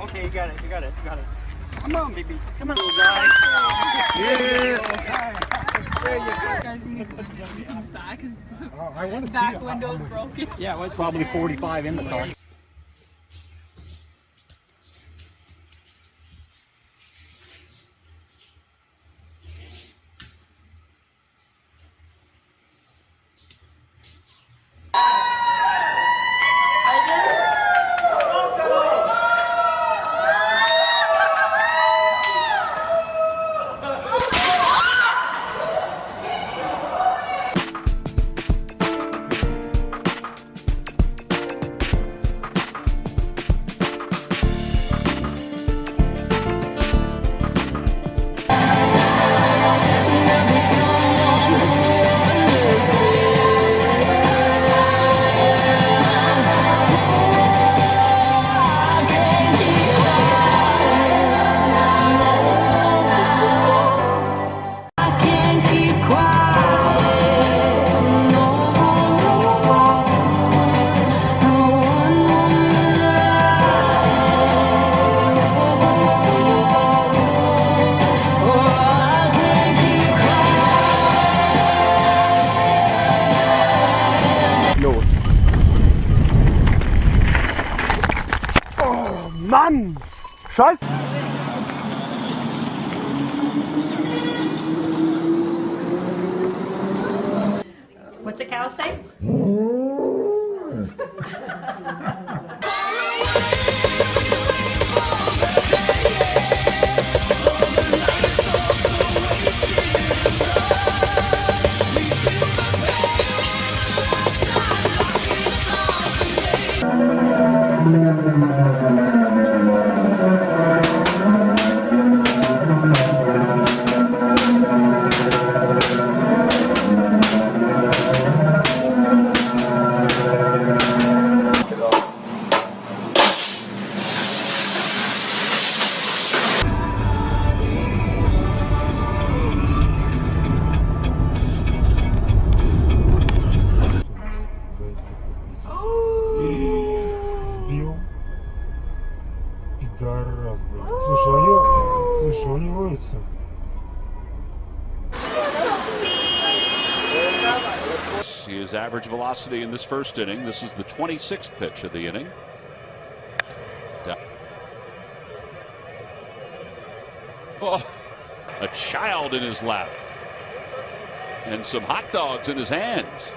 Okay, you got it. You got it. You got it. Come on, baby. Come on, little guy. Yeah. There you go. Guys, we need to put the comes back. His Oh, I want to see back window's oh, broken. Yeah, well, it's probably 45 in the car. Los. Oh Mann! Scheiße! What's a cow say? Слушай, а я... Слушай, у него это... His average velocity in this first inning. This is the 26th pitch of the inning. Down- Oh, a child in his lap. And some hot dogs in his hands.